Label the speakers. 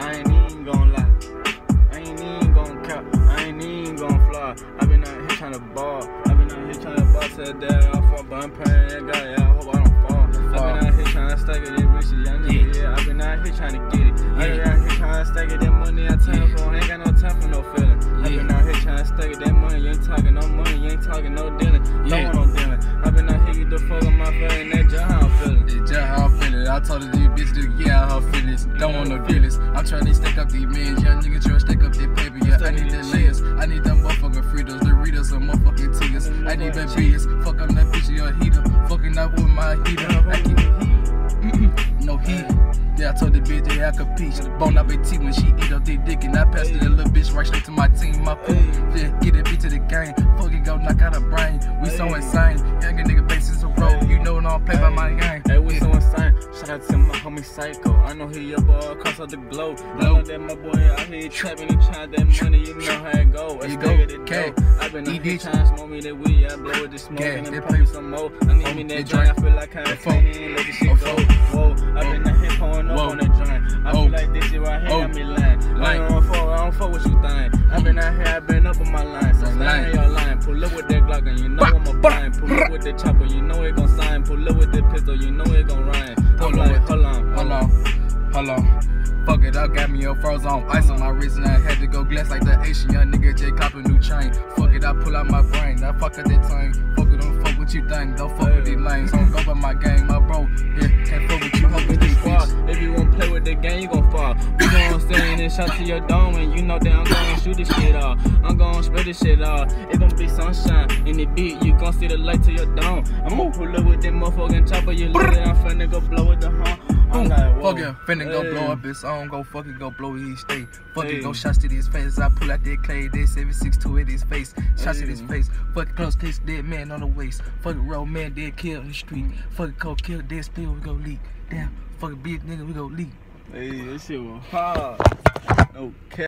Speaker 1: I ain't even gon' lie. I ain't even gon' cap. I ain't even gon' fly. I been out here tryna ball. I been out here tryna to ball to that. I fuck, but I'm praying that guy. Yeah, I hope I don't fall. I been out here tryna to stack it. That rich is young nigga. Yeah, I been out here tryna get it. Yeah, I been out here tryna to stack it. That money I turn for. Ain't got no time for no feeling. I been out here tryna to stack it. That money, you ain't talking no money. You ain't talking no dealing. Yeah, no one on dealing. I been out here, you the fuck on my feeling. That just how I'm feeling.
Speaker 2: That just how I'm feeling. I told these bitches to get don't want no dealers. I'm trying to stack up these millions. Young nigga trying to stack up their paper. Yeah, I need the layers. I need them motherfucking Fritos, Doritos, and motherfucking Tigers. I need the beers. Fuck up that bitch, your heater. Fucking up with my heater. I
Speaker 1: keep
Speaker 2: no heat. Yeah, I told the bitch that I could peach. Bone up teeth when she eat up their dick, and I passed it a little bitch right straight to my team. My poop. Yeah, get that bitch to the game. Fuck it, go knock out her brain. We so insane. Young nigga bases a road. You know, don't play by my game. Hey, we so
Speaker 1: out to my homie Psycho. I know he up all across the globe. I know that my boy out here trapping and trying that money. You know how it go. It's bigger than dough. I been out here trying to smoke me that weed. I blow it, just smoking Yeah, and they pump me some more. I need me Oh, that joint. I feel like I'm Oh, can't let this shit Oh, go. Whoa, I been out here pouring up on that joint. I Oh. feel like this shit right here Oh. got me lying. I Lying. don't fuck, I don't fuck what you think. I been out here, I been up on my line. Know I'm a blind. Pull up with the chopper, you know it gon' sign. Pull up with the pistol, you know it gon' rhyme. I'm Pull up like, hold on, Hold on,
Speaker 2: hold on. Fuck it up, got me a froze on ice on my wrist, and I had to go glass like the Asian young nigga J cop a new chain. Fuck it, I pull out my brain, I fuck at that time. Fuck it, don't fuck what you think, don't fuck with these lanes. Don't go by my game, my bro. Yeah, can't fuck with you, hope with these.
Speaker 1: If you wanna play with the game, you gon' fall. We gon' stand and shot to your dome, and you know that I'm gon' shoot this shit off. I'm gon' spread this shit off. It's gon' be sunshine in the beat. You gon' see the light to your dome. I'ma pull up with that motherfucking chopper. You look I'm finna go blow with the horn. I'm like. Fucking finna go Hey. blow up
Speaker 2: his own, go fucking go blow his state. Fucking Hey. go shots to his face. I pull out that clay, that 762 in his face. Shots at his face. Fucking close case, dead man on the waist. Fucking road man, dead killed in the street. Fucking coke killed, dead spill, we go leak. Damn, fucking big nigga, we go leak.
Speaker 1: Hey, this shit was hard. Okay.